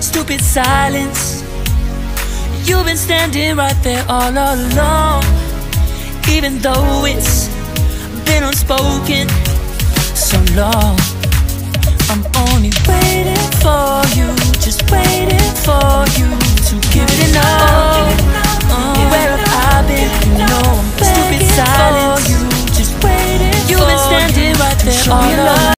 stupid silence. You've been standing right there all along, even though it's been unspoken so long. I'm only waiting for you, just waiting for you to give it enough. Uh, where have I been? You know I'm stupid silence. You just waiting. You've been standing right there all along.